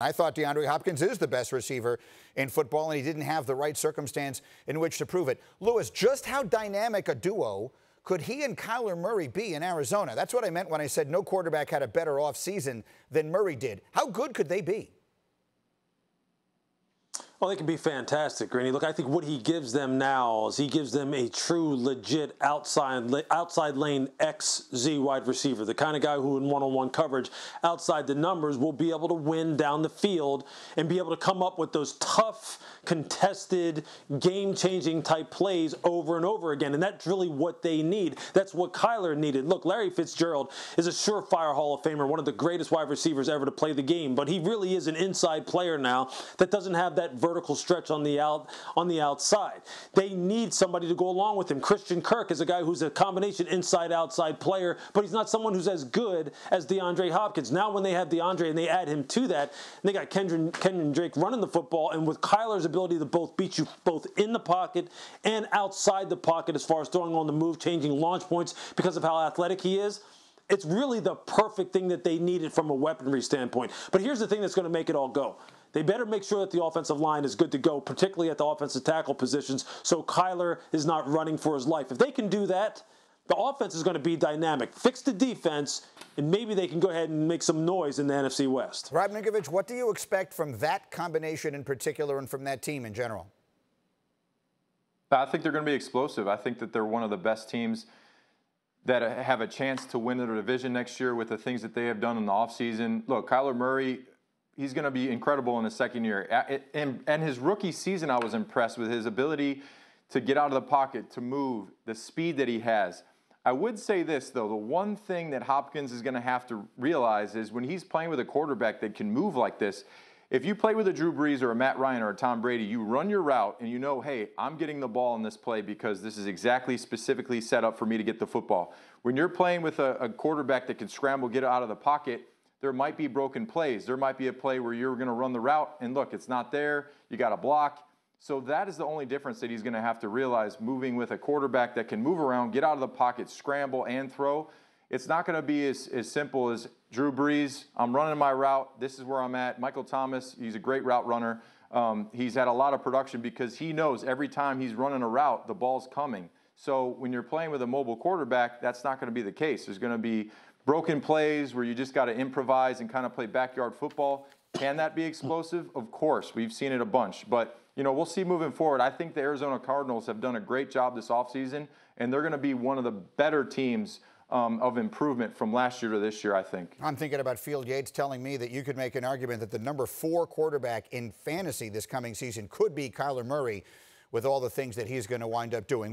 I thought DeAndre Hopkins is the best receiver in football, and he didn't have the right circumstance in which to prove it. Louis, just how dynamic a duo could he and Kyler Murray be in Arizona? That's what I meant when I said no quarterback had a better offseason than Murray did. How good could they be? Well, they can be fantastic, Greeny. Look, I think what he gives them now is he gives them a true, legit outside outside lane XZ wide receiver, the kind of guy who, in one-on-one coverage, outside the numbers, will be able to win down the field and be able to come up with those tough, contested, game-changing type plays over and over again. And that's really what they need. That's what Kyler needed. Look, Larry Fitzgerald is a surefire Hall of Famer, one of the greatest wide receivers ever to play the game, but he really is an inside player now that doesn't have that vertical stretch on the out on the outside. They need somebody to go along with him. Christian Kirk is a guy who's a combination inside outside player, but he's not someone who's as good as DeAndre Hopkins. Now when they have DeAndre and they add him to that, they got Kenyon, Kenyon Drake running the football, and with Kyler's ability to both beat you both in the pocket and outside the pocket as far as throwing on the move, changing launch points because of how athletic he is it's really the perfect thing that they needed from a weaponry standpoint. But here's the thing that's going to make it all go. They better make sure that the offensive line is good to go, particularly at the offensive tackle positions, so Kyler is not running for his life. If they can do that, the offense is going to be dynamic. Fix the defense, and maybe they can go ahead and make some noise in the NFC West. Rob Ninkovich, what do you expect from that combination in particular and from that team in general? I think they're going to be explosive. I think that they're one of the best teams that have a chance to win the division next year with the things that they have done in the offseason. Look, Kyler Murray he's going to be incredible in his second year. And, and his rookie season, I was impressed with his ability to get out of the pocket, to move, the speed that he has. I would say this, though the one thing that Hopkins is going to have to realize is when he's playing with a quarterback that can move like this, if you play with a Drew Brees or a Matt Ryan or a Tom Brady, you run your route and you know, hey, I'm getting the ball in this play because this is exactly specifically set up for me to get the football. When you're playing with a, a quarterback that can scramble, get out of the pocket, there might be broken plays. There might be a play where you're going to run the route and look, it's not there. You got a block. So that is the only difference that he's going to have to realize moving with a quarterback that can move around, get out of the pocket, scramble, and throw. It's not going to be as, as simple as Drew Brees. I'm running my route. This is where I'm at. Michael Thomas, he's a great route runner. Um, he's had a lot of production because he knows every time he's running a route, the ball's coming. So when you're playing with a mobile quarterback, that's not going to be the case. There's going to be broken plays where you just got to improvise and kind of play backyard football. Can that be explosive? Of course, we've seen it a bunch. But, you know, we'll see moving forward. I think the Arizona Cardinals have done a great job this offseason, and they're going to be one of the better teams um, of improvement from last year to this year, I think. I'm thinking about Field Yates telling me that you could make an argument that the number four quarterback in fantasy this coming season could be Kyler Murray with all the things that he's going to wind up doing.